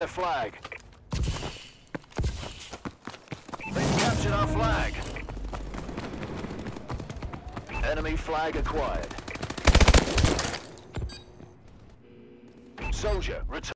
their flag. They've captured our flag. Enemy flag acquired. Soldier, return.